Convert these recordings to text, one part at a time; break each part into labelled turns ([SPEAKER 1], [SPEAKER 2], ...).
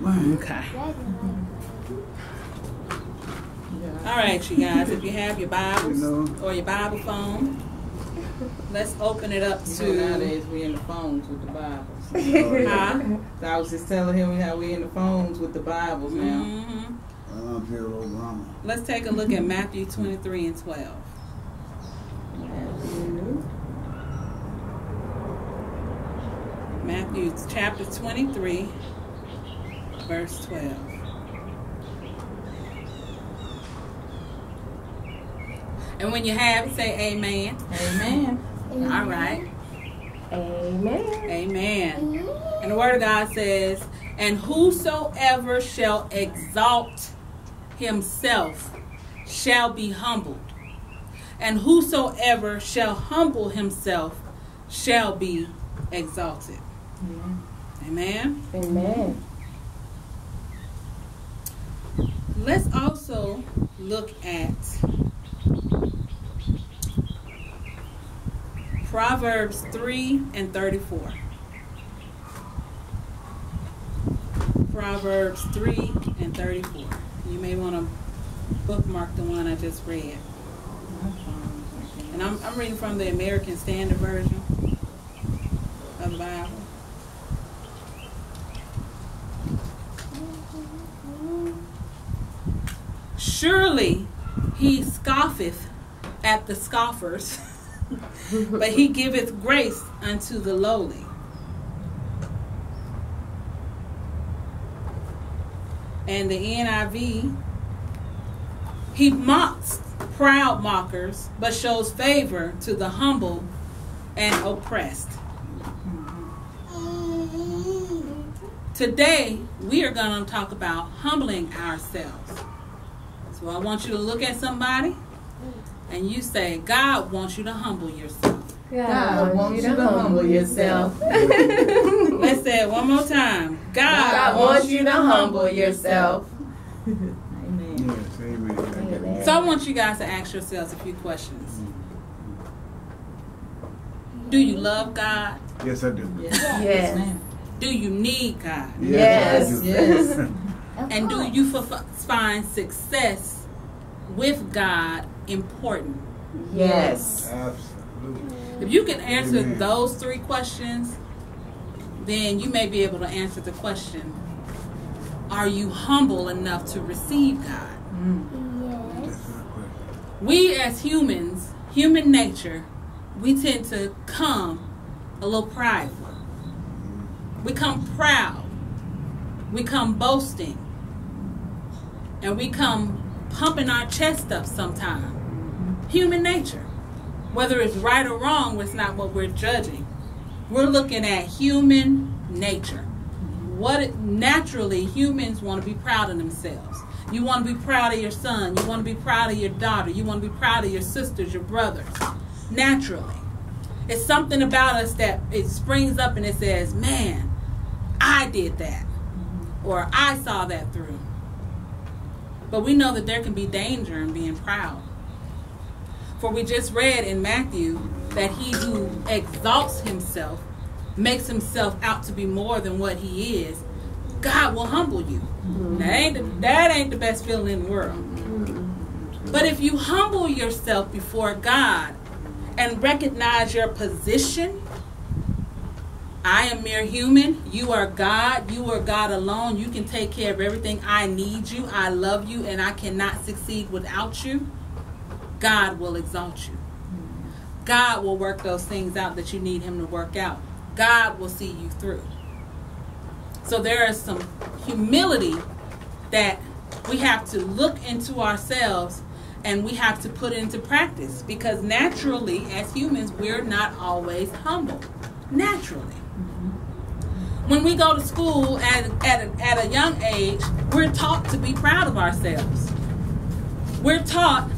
[SPEAKER 1] Okay. All right, you guys, if you have your Bibles or your Bible phone, let's open it up
[SPEAKER 2] You know,
[SPEAKER 1] to.
[SPEAKER 2] nowadays we in the phones with the Bibles.
[SPEAKER 1] Huh?
[SPEAKER 2] So I was just telling him how we in the phones with the Bibles now.
[SPEAKER 1] Mhm.
[SPEAKER 3] I'm here, Obama.
[SPEAKER 1] Let's take a look at Matthew 23 and 12. Matthew chapter 23, verse 12. And when you have say amen.
[SPEAKER 2] Amen.
[SPEAKER 1] All right.
[SPEAKER 4] Amen.
[SPEAKER 1] Amen. And the word of God says, And whosoever shall exalt himself shall be humbled, and whosoever shall humble himself shall be exalted. Amen.
[SPEAKER 4] Amen.
[SPEAKER 1] Let's also look at Proverbs 3 and 34. Proverbs 3 and 34. You may want to bookmark the one I just read. Uh-huh. And I'm, I'm reading from the American Standard Version of the Bible. Surely he scoffeth at the scoffers, but he giveth grace unto the lowly. And the NIV, he mocks proud mockers, but shows favor to the humble and oppressed. Today, we are going to talk about humbling ourselves. So I want you to look at somebody and you say, God wants you to humble yourself.
[SPEAKER 2] God wants you to humble yourself.
[SPEAKER 1] Let's say it one more time. God,
[SPEAKER 4] God wants you to humble yourself.
[SPEAKER 2] Amen.
[SPEAKER 3] Yes, amen.
[SPEAKER 4] Amen.
[SPEAKER 1] So I want you guys to ask yourselves a few questions. Do you love God?
[SPEAKER 3] Yes, I do.
[SPEAKER 2] Yes.
[SPEAKER 4] Yes.
[SPEAKER 2] ma'am.
[SPEAKER 1] Do you need God?
[SPEAKER 4] Yes,
[SPEAKER 3] I do.
[SPEAKER 2] yes.
[SPEAKER 1] And do you f- find success with God important?
[SPEAKER 4] Yes.
[SPEAKER 3] Absolutely.
[SPEAKER 1] If you can answer
[SPEAKER 3] Amen.
[SPEAKER 1] those three questions, then you may be able to answer the question Are you humble enough to receive God?
[SPEAKER 3] That's my question.
[SPEAKER 1] We as humans, human nature, we tend to come a little prideful. We come proud. We come boasting. And we come pumping our chest up sometimes. Human nature. Whether it's right or wrong, it's not what we're judging. We're looking at human nature. What naturally humans want to be proud of themselves. You want to be proud of your son. You want to be proud of your daughter. You want to be proud of your sisters, your brothers. Naturally. It's something about us that it springs up and it says, man, I did that. Or I saw that through. But we know that there can be danger in being proud. For we just read in Matthew that he who exalts himself makes himself out to be more than what he is. God will humble you. Mm-hmm. That ain't the, that ain't the best feeling in the world. Mm-hmm. But if you humble yourself before God and recognize your position, I am mere human. You are God. You are God alone. You can take care of everything. I need you. I love you, and I cannot succeed without you. God will exalt you. God will work those things out that you need Him to work out. God will see you through. So there is some humility that we have to look into ourselves and we have to put into practice because naturally, as humans, we're not always humble. Naturally. When we go to school at, at, a, at a young age, we're taught to be proud of ourselves. We're taught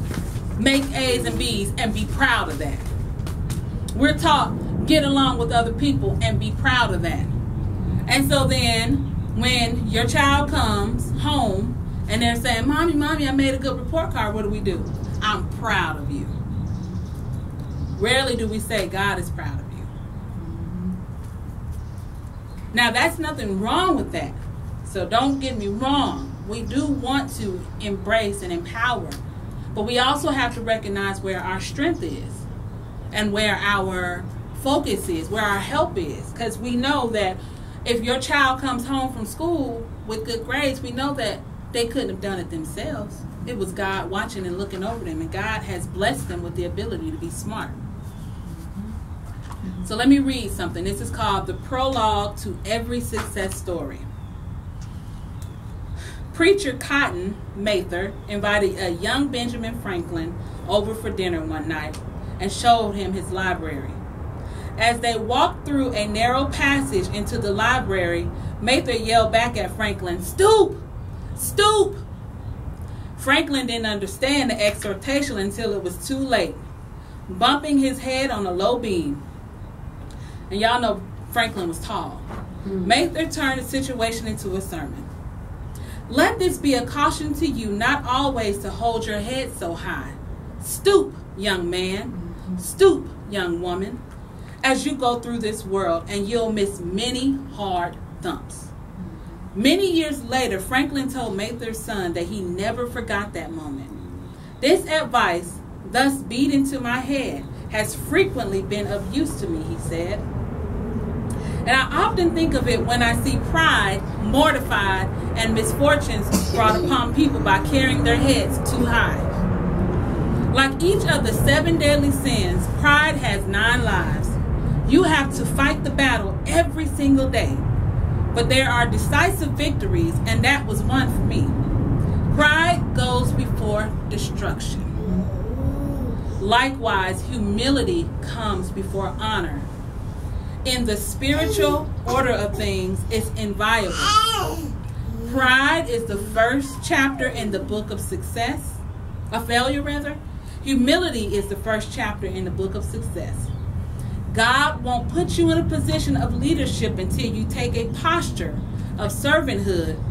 [SPEAKER 1] make A's and B's and be proud of that. We're taught get along with other people and be proud of that. And so then when your child comes home and they're saying, Mommy, Mommy, I made a good report card, what do we do? I'm proud of you. Rarely do we say God is proud of you. Now that's nothing wrong with that. So don't get me wrong. We do want to embrace and empower, but we also have to recognize where our strength is and where our focus is, where our help is. Because we know that if your child comes home from school with good grades, we know that they couldn't have done it themselves. It was God watching and looking over them, and God has blessed them with the ability to be smart. So let me read something. This is called The Prologue to Every Success Story. Preacher Cotton Mather invited a young Benjamin Franklin over for dinner one night and showed him his library. As they walked through a narrow passage into the library, Mather yelled back at Franklin, Stoop! Stoop! Franklin didn't understand the exhortation until it was too late, bumping his head on a low beam. And y'all know Franklin was tall. Hmm. Mather turned the situation into a sermon. Let this be a caution to you not always to hold your head so high. Stoop, young man. Hmm. Stoop, young woman, as you go through this world, and you'll miss many hard thumps. Hmm. Many years later, Franklin told Mather's son that he never forgot that moment. This advice, thus beat into my head, has frequently been of use to me, he said. And I often think of it when I see pride mortified and misfortunes brought upon people by carrying their heads too high. Like each of the seven deadly sins, pride has nine lives. You have to fight the battle every single day. But there are decisive victories, and that was one for me. Pride goes before destruction. Likewise, humility comes before honor. In the spiritual order of things, it's inviolable. Pride is the first chapter in the book of success, a failure rather. Humility is the first chapter in the book of success. God won't put you in a position of leadership until you take a posture of servanthood.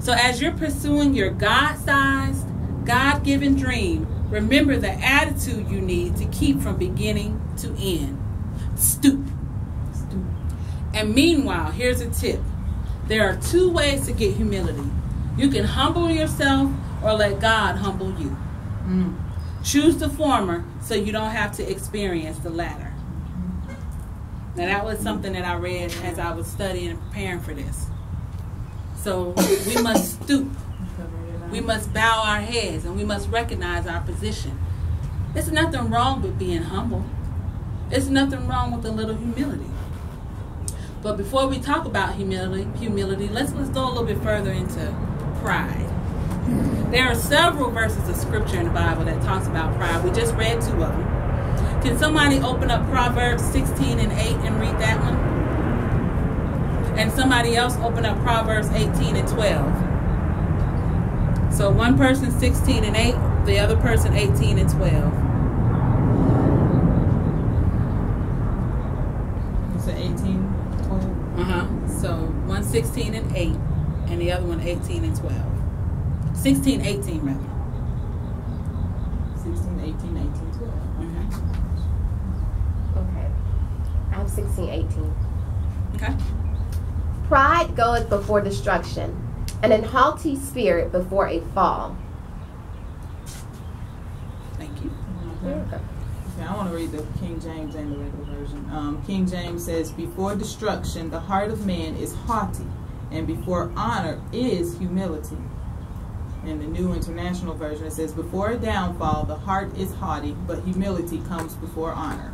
[SPEAKER 1] So, as you're pursuing your God sized, God given dream, remember the attitude you need to keep from beginning to end. Stoop. And meanwhile, here's a tip there are two ways to get humility you can humble yourself or let God humble you.
[SPEAKER 2] Mm.
[SPEAKER 1] Choose the former so you don't have to experience the latter. Now, that was something that I read as I was studying and preparing for this. So, we must stoop. We must bow our heads and we must recognize our position. There's nothing wrong with being humble. There's nothing wrong with a little humility. But before we talk about humility, humility, let's let's go a little bit further into pride. There are several verses of scripture in the Bible that talks about pride. We just read two of them. Can somebody open up Proverbs 16 and 8 and read that one? And somebody else open up Proverbs 18 and 12. So one person 16 and 8, the other person 18 and 12.
[SPEAKER 2] You said 18, 12?
[SPEAKER 1] Uh-huh. So one 16 and 8 and the other one 18 and 12. 16, 18 rather.
[SPEAKER 2] 16, 18, 18, 12.
[SPEAKER 1] Mhm.
[SPEAKER 4] Okay. I'm 16, 18.
[SPEAKER 1] Okay.
[SPEAKER 4] Pride goeth before destruction, and an haughty spirit before a fall.
[SPEAKER 1] Thank you.
[SPEAKER 4] There
[SPEAKER 2] read the King James and the regular version. Um, King James says, Before destruction, the heart of man is haughty, and before honor is humility. In the New International Version, it says, Before a downfall, the heart is haughty, but humility comes before honor.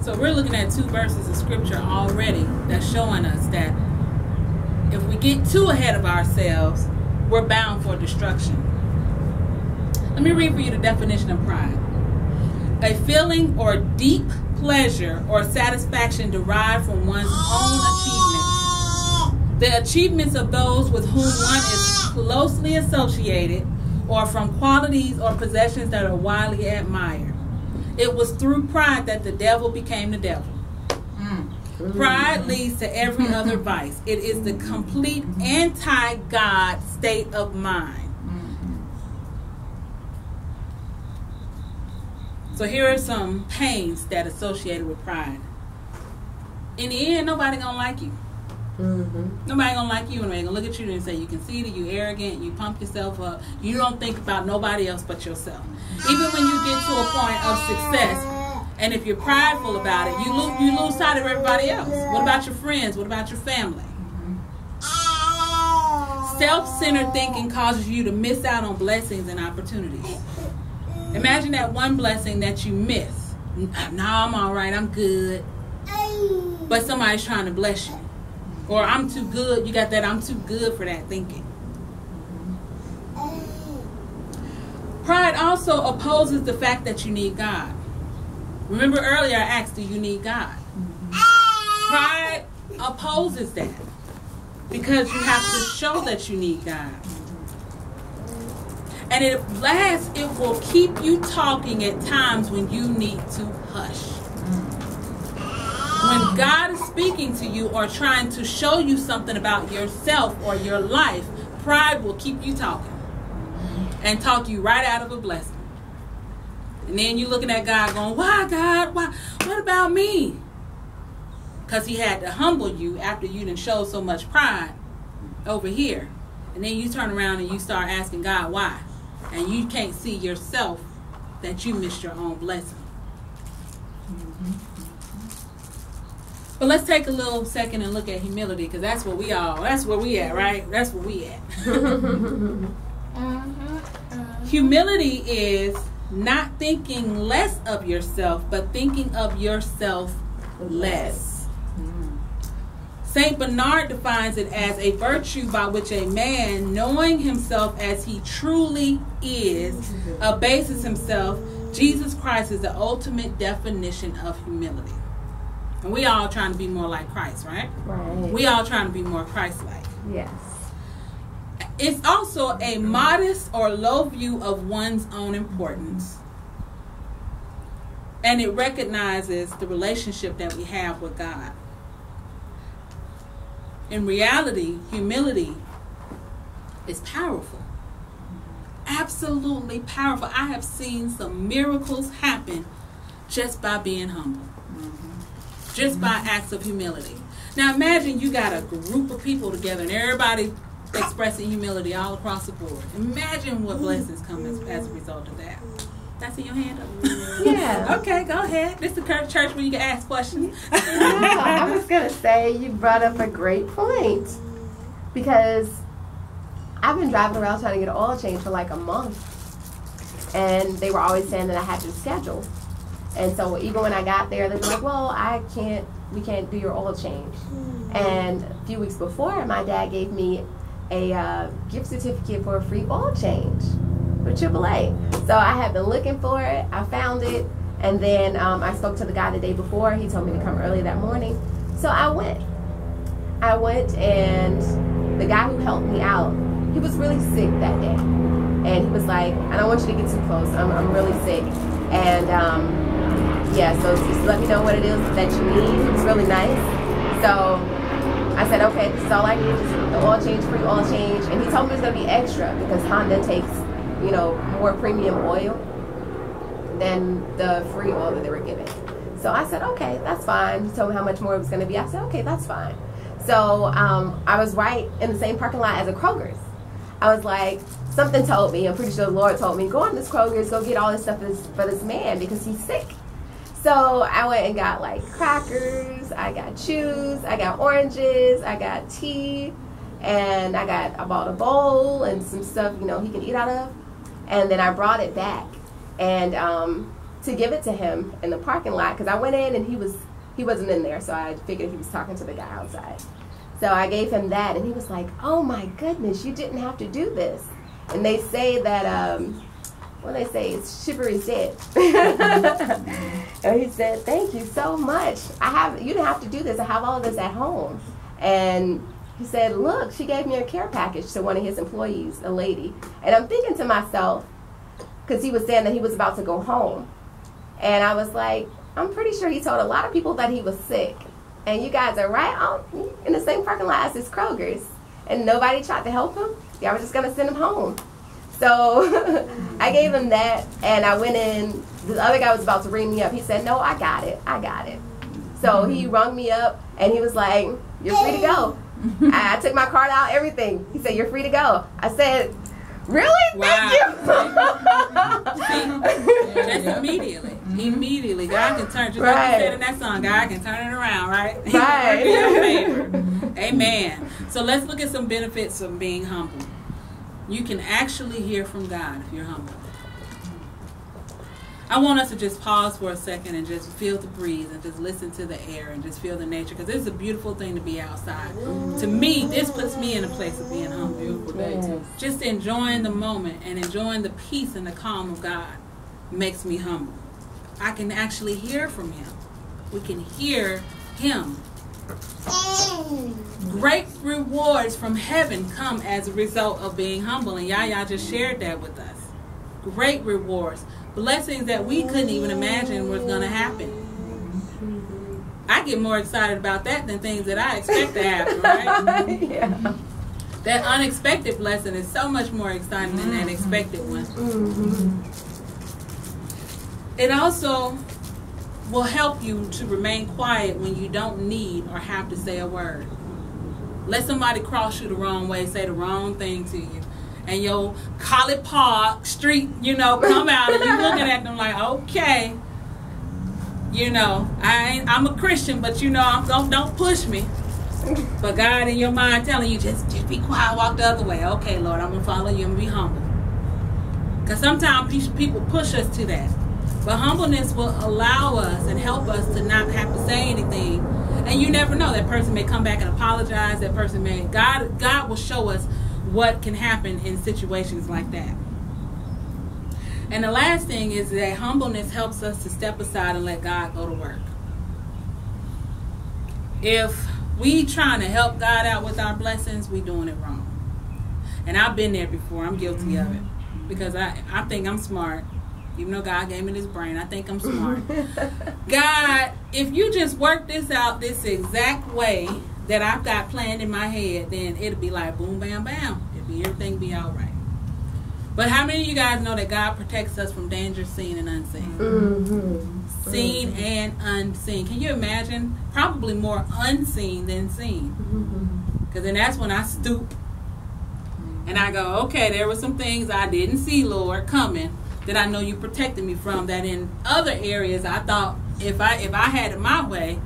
[SPEAKER 1] So we're looking at two verses of scripture already that's showing us that if we get too ahead of ourselves, we're bound for destruction. Let me read for you the definition of pride. A feeling or deep pleasure or satisfaction derived from one's own achievements. The achievements of those with whom one is closely associated or from qualities or possessions that are widely admired. It was through pride that the devil became the devil. Mm. Pride leads to every other vice. It is the complete anti God state of mind. So here are some pains that associated with pride. In the end, nobody gonna like you.
[SPEAKER 4] Mm-hmm.
[SPEAKER 1] Nobody gonna like you, and they gonna look at you and say you conceited, you arrogant, you pump yourself up. You don't think about nobody else but yourself. Even when you get to a point of success, and if you're prideful about it, you lose you lose sight of everybody else. What about your friends? What about your family? Self-centered thinking causes you to miss out on blessings and opportunities. Imagine that one blessing that you miss. No, I'm all right. I'm good. But somebody's trying to bless you. Or I'm too good. You got that I'm too good for that thinking. Pride also opposes the fact that you need God. Remember earlier I asked, do you need God? Pride opposes that because you have to show that you need God. And at last, it will keep you talking at times when you need to hush. When God is speaking to you or trying to show you something about yourself or your life, pride will keep you talking and talk you right out of a blessing. And then you're looking at God going, Why, God? Why? What about me? Because He had to humble you after you didn't show so much pride over here. And then you turn around and you start asking God why. And you can't see yourself that you missed your own blessing. But let's take a little second and look at humility because that's where we all, that's where we at, right? That's where we at. Humility is not thinking less of yourself, but thinking of yourself less. St. Bernard defines it as a virtue by which a man, knowing himself as he truly is, abases himself. Jesus Christ is the ultimate definition of humility. And we all trying to be more like Christ, right?
[SPEAKER 4] Right.
[SPEAKER 1] We all trying to be more Christ-like.
[SPEAKER 4] yes.
[SPEAKER 1] It's also a modest or low view of one's own importance. And it recognizes the relationship that we have with God. In reality, humility is powerful. Absolutely powerful. I have seen some miracles happen just by being humble, just by mm-hmm. acts of humility. Now imagine you got a group of people together and everybody expressing humility all across the board. Imagine what mm-hmm. blessings come as, as a result of that. That's in your hand up.
[SPEAKER 4] Yeah.
[SPEAKER 1] Okay, go ahead. This is the church where you can ask questions.
[SPEAKER 4] no, I was gonna say you brought up a great point because I've been driving around trying to get an oil change for like a month, and they were always saying that I had to schedule. And so even when I got there, they were like, "Well, I can't. We can't do your oil change." And a few weeks before, my dad gave me a uh, gift certificate for a free oil change for AAA. So I had been looking for it. I found it. And then um, I spoke to the guy the day before. He told me to come early that morning. So I went. I went, and the guy who helped me out, he was really sick that day. And he was like, I don't want you to get too close. I'm, I'm really sick. And um, yeah, so just let me know what it is that you need. It was really nice. So I said, okay, this is all I need, the oil change, free oil change. And he told me it's gonna be extra because Honda takes, you know, more premium oil than the free oil that they were giving. So I said, okay, that's fine. He told me how much more it was gonna be. I said, okay, that's fine. So um, I was right in the same parking lot as a Kroger's. I was like, something told me, I'm pretty sure the Lord told me, go on this Kroger's, go get all this stuff for this, for this man because he's sick. So I went and got like crackers, I got chews, I got oranges, I got tea, and I got I bought a bowl and some stuff you know he can eat out of, and then I brought it back and um, to give it to him in the parking lot because I went in and he was he wasn't in there, so I figured he was talking to the guy outside. So I gave him that, and he was like, "Oh my goodness, you didn't have to do this." And they say that um, what they say is chivalry's dead. and he said, "Thank you so much. I have you didn't have to do this. I have all of this at home." And he said, "Look, she gave me a care package to one of his employees, a lady." And I'm thinking to myself, because he was saying that he was about to go home, and I was like, "I'm pretty sure he told a lot of people that he was sick." And you guys are right on in the same parking lot as this Kroger's, and nobody tried to help him. Y'all were just gonna send him home. So I gave him that, and I went in. The other guy was about to ring me up. He said, "No, I got it. I got it." So he rung me up, and he was like, "You're free to go." I, I took my card out, everything. He said, "You're free to go." I said, "Really?
[SPEAKER 1] Wow.
[SPEAKER 4] Thank you."
[SPEAKER 1] Just immediately. Immediately. God can turn, just like you said in that song, God can turn it around, right?
[SPEAKER 4] Right.
[SPEAKER 1] work your favor. Amen. So let's look at some benefits of being humble. You can actually hear from God if you're humble. I want us to just pause for a second and just feel the breeze and just listen to the air and just feel the nature because it's a beautiful thing to be outside. To me, this puts me in a place of being humble
[SPEAKER 2] Beautiful day too.
[SPEAKER 1] just enjoying the moment and enjoying the peace and the calm of God makes me humble. I can actually hear from Him. We can hear Him. Great rewards from heaven come as a result of being humble, and Yaya just shared that with us. Great rewards, blessings that we couldn't even imagine was going to happen. I get more excited about that than things that I expect to happen, right?
[SPEAKER 4] yeah.
[SPEAKER 1] That unexpected blessing is so much more exciting than that expected one.
[SPEAKER 4] Mhm.
[SPEAKER 1] It also will help you to remain quiet when you don't need or have to say a word. Let somebody cross you the wrong way, say the wrong thing to you, and your College Park Street, you know, come out and you looking at them like, okay, you know, I ain't, I'm a Christian, but you know, I'm, don't don't push me. But God in your mind telling you just just be quiet, walk the other way. Okay, Lord, I'm gonna follow you and be humble. Because sometimes people push us to that. But humbleness will allow us and help us to not have to say anything. And you never know. That person may come back and apologize. That person may God God will show us what can happen in situations like that. And the last thing is that humbleness helps us to step aside and let God go to work. If we trying to help God out with our blessings, we doing it wrong. And I've been there before. I'm guilty of it. Mm-hmm. Because I, I think I'm smart. Even though God gave me this brain, I think I'm smart. God, if you just work this out this exact way that I've got planned in my head, then it'll be like boom, bam, bam. It'll be everything be all right. But how many of you guys know that God protects us from danger seen and unseen?
[SPEAKER 4] Mhm.
[SPEAKER 1] Seen and unseen. Can you imagine? Probably more unseen than seen. Because then that's when I stoop and I go, okay, there were some things I didn't see, Lord, coming that I know you protected me from. That in other areas I thought if I if I had it my way,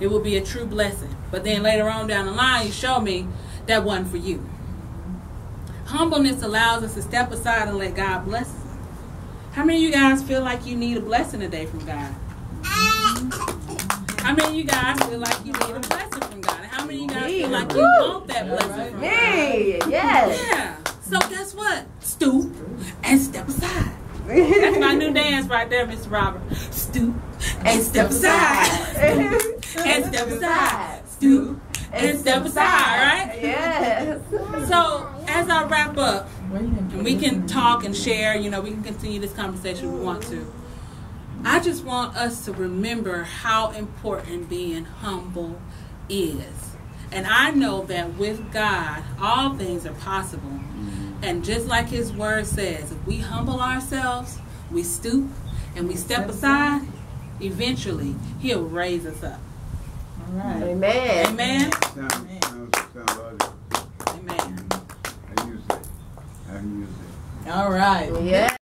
[SPEAKER 1] it will be a true blessing. But then later on down the line, you show me that wasn't for you. Humbleness allows us to step aside and let God bless us. How many of you guys feel like you need a blessing today from God? How many of you guys feel like you need a blessing from God? How many of you guys feel like you want that blessing from God?
[SPEAKER 4] Me, yes.
[SPEAKER 1] Yeah. So guess what? Stoop and step aside. That's my new dance right there, Mr. Robert. Stoop and step aside. and step aside. Stoop and step aside, right?
[SPEAKER 4] Yes.
[SPEAKER 1] So as I wrap up,
[SPEAKER 2] Wait a minute.
[SPEAKER 1] and we can talk and share, you know, we can continue this conversation if we want to. I just want us to remember how important being humble is. And I know that with God, all things are possible. Mm-hmm. And just like His Word says, if we humble ourselves, we stoop, and we step aside, eventually He'll raise us up.
[SPEAKER 2] All right.
[SPEAKER 4] Amen.
[SPEAKER 1] Amen.
[SPEAKER 3] Sound, sound, sound logical.
[SPEAKER 1] Amen.
[SPEAKER 3] I use it. I use it.
[SPEAKER 2] All right.
[SPEAKER 4] Yeah.